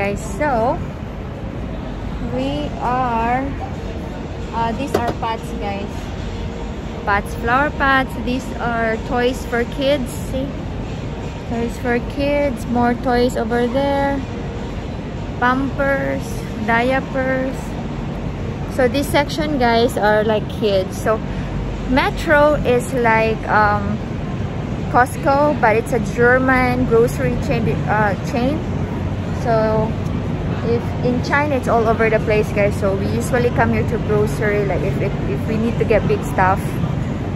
Guys, so we are uh, these are pots guys. Pots flower pots. These are toys for kids see? Toys for kids. More toys over there. Pampers diapers. So this section guys are like kids. So metro is like um costco but it's a german grocery chain uh, chain so if in China it's all over the place guys. So we usually come here to grocery like if, it, if we need to get big stuff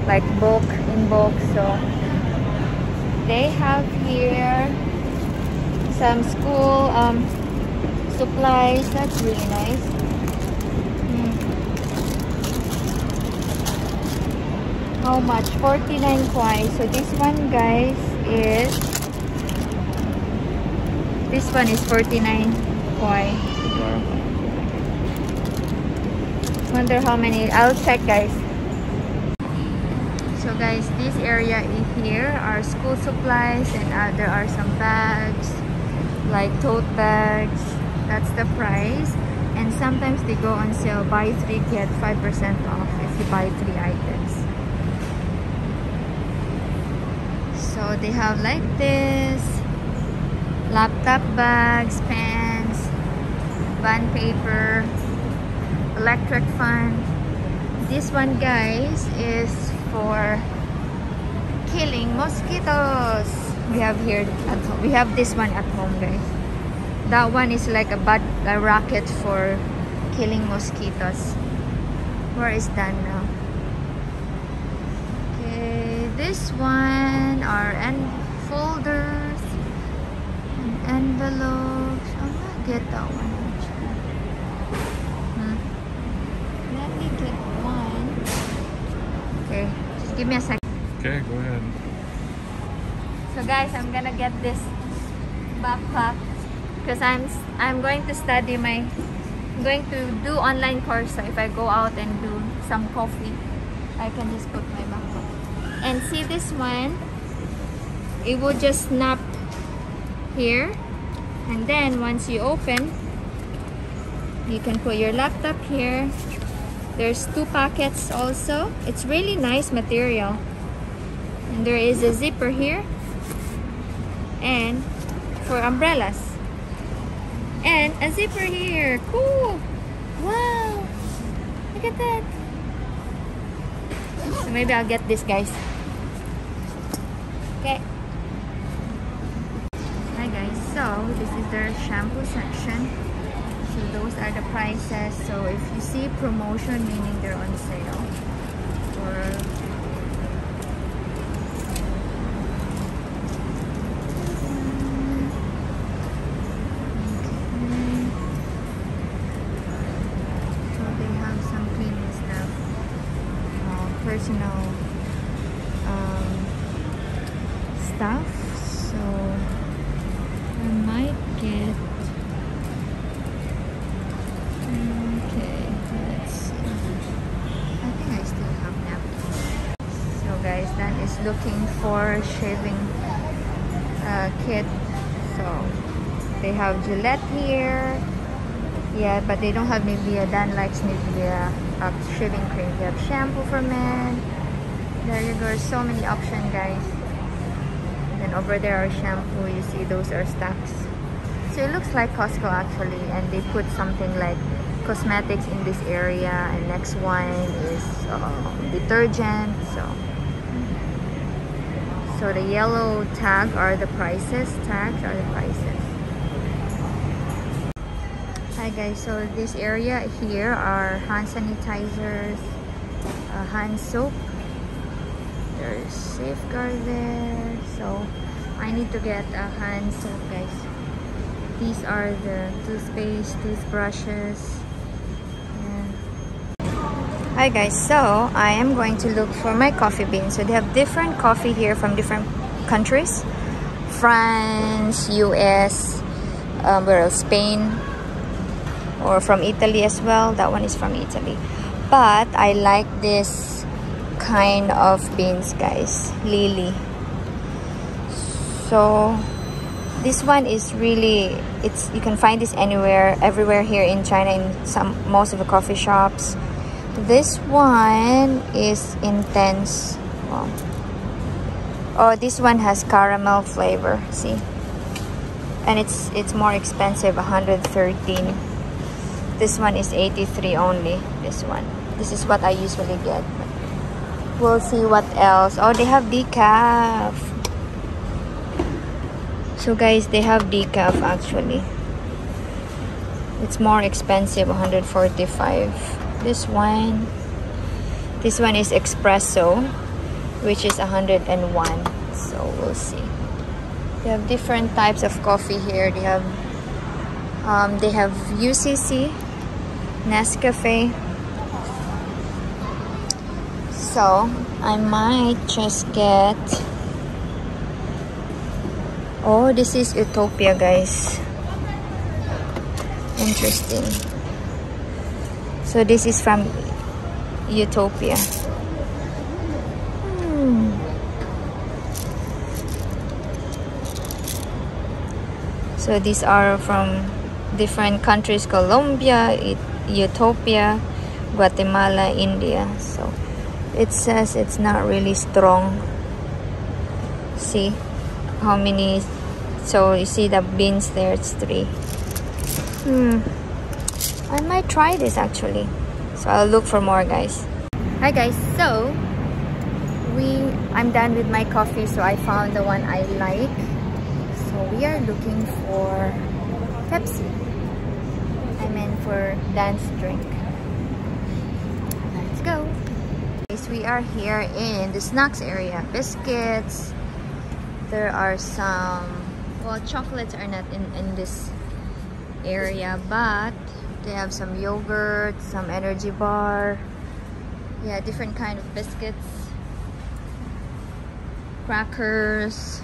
like bulk in bulk. So they have here some school um, supplies. That's really nice. Mm. how much? 49 kuai. So this one guys is this one is 49 why wonder how many i'll check guys. So guys this area in here are school supplies and uh, there are some bags like tote bags. That's the price. And sometimes they go on sale buy three get five percent off if you buy three items. So they have like this laptop bags pens bond paper electric fan. This one guys is for killing mosquitoes. We have here at home we have this one at home guys. That one is like a bad a rocket for killing mosquitoes. Where is that now? Okay this one are and folders and envelopes i'm gonna get that one actually. Hmm. Let me get one. Okay, just Give me a second. Okay, go ahead. So guys, I'm gonna get this backpack because I'm I'm going to study my I'm going to do online course so if I go out and do some coffee I can just put my backpack and see this one it will just snap here and then once you open you can put your laptop here there's two pockets also. It's really nice material. And there is a zipper here. And for umbrellas. And a zipper here. Cool. Wow. Look at that. So maybe I'll get this guys. Okay. So this is their shampoo section. So those are the prices. So if you see promotion meaning they're on sale or so they have some clean stuff, uh personal um, stuff. So I might get Okay, let's see. I think I still have napkins. So guys, Dan is looking for shaving uh, kit. So they have Gillette here. Yeah but they don't have Nivea. Dan likes Nivea uh, shaving cream. They have shampoo for men. There you go. So many options guys and over there are shampoo. You see those are stacks. So it looks like Costco actually. And they put something like cosmetics in this area. And next one is uh, detergent. So so the yellow tag are the prices. Tags are the prices. Hi guys. So this area here are hand sanitizers uh, hand soap there's safeguard there so I need to get a hand soap guys these are the toothpaste toothbrushes Hi guys, so I am going to look for my coffee beans. So they have different coffee here from different countries. France, US, um, where else? Spain, or from Italy as well. That one is from Italy. But I like this kind of beans guys, illy. So this one is really it's you can find this anywhere everywhere here in china in some most of the coffee shops. This one is intense. Oh this one has caramel flavor see? And it's it's more expensive 113 this one is 83 only this one. This is what i usually get we'll see what else. Oh they have decaf. So guys they have decaf actually. It's more expensive 145 this one. This one is espresso which is 101 so we'll see. They have different types of coffee here. They have um, they have UCC Nescafe so I might just get Oh, this is Ethiopia, guys. Interesting. So this is from Ethiopia. Hmm. So these are from different countries, Colombia, Ethiopia, Guatemala, India. So it says it's not really strong. See? how many so you see the beans there it's three. Hmm. I might try this actually. So i'll look for more guys. Hi guys. So we i'm done with my coffee so i found the one i like. So we are looking for pepsi. I meant for Dan's drink let's go we are here in the snacks area. Biscuits. There are some well chocolates are not in in this area but they have some yogurt some energy bar. Yeah different kind of biscuits. Crackers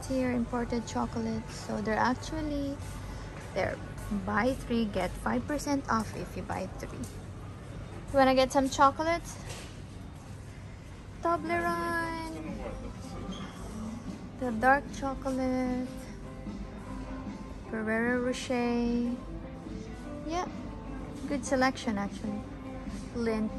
chocolates here imported chocolates. So they're actually they're buy three get five percent off if you buy three. You want to get some chocolates? Toblerone. The dark chocolate. Ferrero Rocher. Yeah good selection actually. Lindt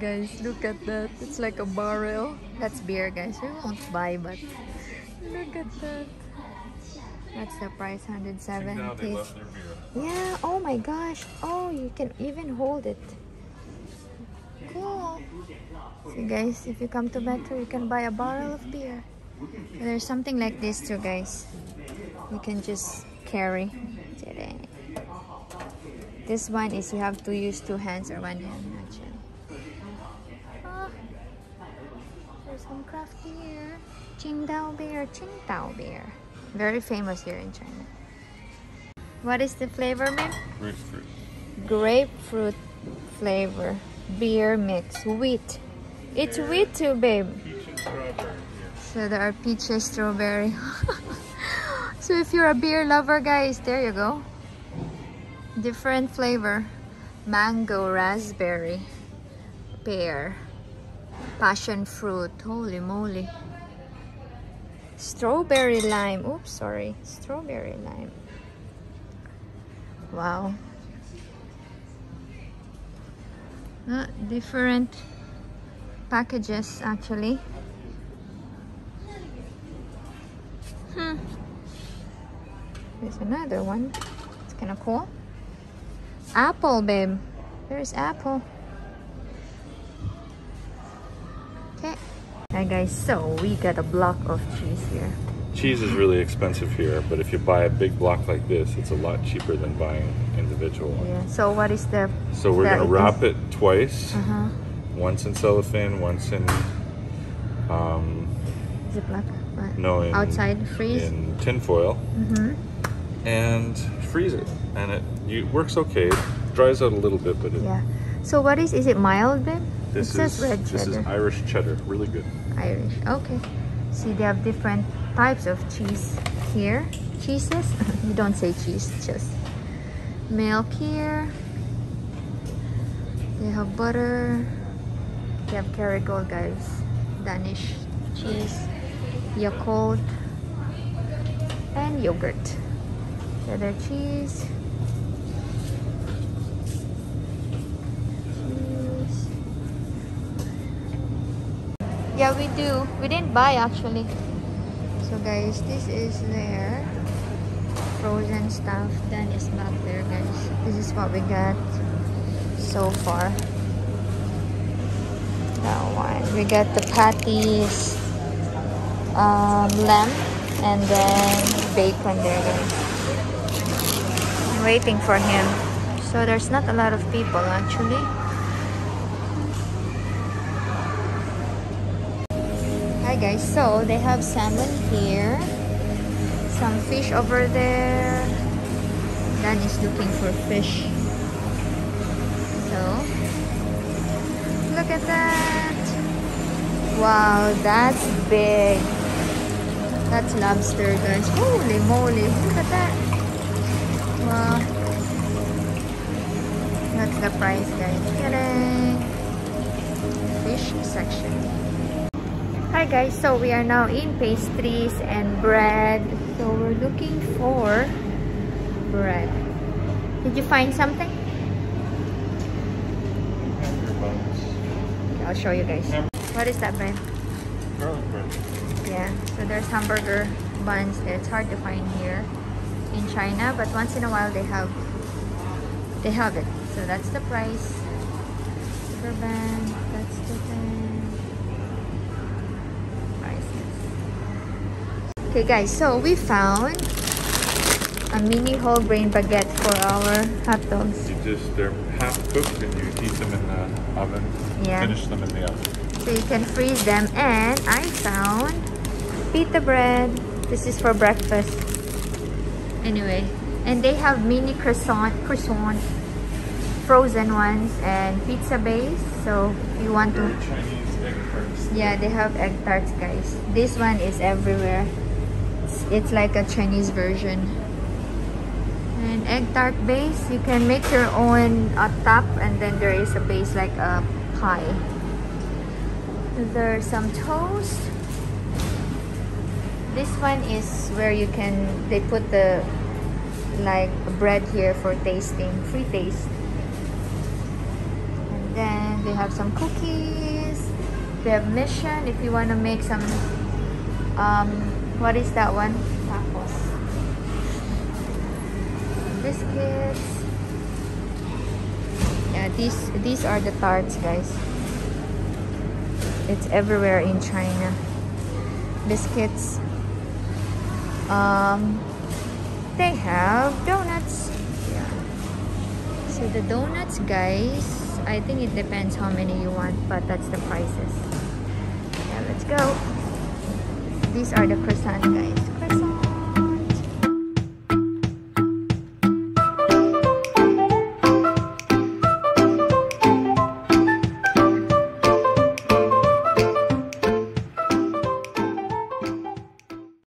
Guys, look at that. It's like a barrel. That's beer, guys. We won't buy, but look at that. That's the price, 170. Yeah, oh my gosh. Oh, you can even hold it. Cool. See guys, if you come to Metro, you can buy a barrel of beer. There's something like this too, guys. You can just carry. This one is you have to use two hands or one hand craft beer. Qingdao beer, Qingdao beer. Very famous here in China. What is the flavor, man? Grapefruit. Grapefruit flavor. Beer mix. Wheat. It's beer, wheat too, babe. So there are peaches, strawberry. so if you're a beer lover, guys, there you go. Different flavor. Mango, raspberry, pear passion fruit holy moly Strawberry lime. Oops, sorry. Strawberry lime. Wow. Uh, different packages actually. Hmm. There's another one. It's kind of cool. Apple, babe. There's apple. Hi guys, so we got a block of cheese here. Cheese is really expensive here, but if you buy a big block like this, it's a lot cheaper than buying individual ones. Yeah. So what is the? So we're gonna wrap it twice. Uh huh. Once in cellophane, once in um, Ziploc. What? no in Outside freeze. in tin foil Mhm. and freeze it. And it you, works okay. It dries out a little bit, but it, Yeah. So what is? Is it mild, babe? This it says is red this is. Irish cheddar, really good. Irish. Okay. See, they have different types of cheese here. Cheeses? you don't say cheese, just milk here. They have butter. They have Kerrygold, guys. Danish cheese, Yakult, and yogurt. Cheddar. Cheese. Yeah, we do. We didn't buy actually. So guys, this is their frozen stuff. Then is back there, guys. This is what we got so far. That one. We got the patties, um, lamb, and then bacon there, guys. I'm waiting for him. So there's not a lot of people actually. Hi guys, so they have salmon here, some fish over there. Dan is looking for fish. So, look at that. Wow, that's big. That's lobster, guys. Holy moly, look at that. Wow. That's the price, guys. Ta-da! Fish section. Hi guys, so we are now in pastries and bread. So we're looking for bread. Did you find something? Okay, I'll show you guys. What is that bread? Garlic bread. Yeah, so there's hamburger buns there. It's hard to find here in China, but once in a while they have they have it. So that's the price. Sugar band, that's the thing. Prices. Okay guys, so we found a mini whole grain baguette for our hot dogs. You just they're half cooked and you heat them in the oven. Yeah. Finish them in the oven. So you can freeze them. And I found pita bread. This is for breakfast. Anyway, and they have mini croissant, croissant, frozen ones, and pizza base. So if you want to, Chinese egg tarts. yeah, they have egg tarts, guys. This one is everywhere. It's, like a Chinese version. And egg tart base, you can make your own uh, top, and then there is a base like a pie. There's some toast. This one is where you can, they put the like bread here for tasting, free taste. And then they have some cookies. They have mission if you want to make some, um, what is that one? Tacos. Biscuits. Yeah, these, these are the tarts, guys. It's everywhere in China. Biscuits. Um, they have donuts. Yeah. So the donuts, guys, I think it depends how many you want, but that's the prices. Yeah, let's go these are the croissant guys. Croissant.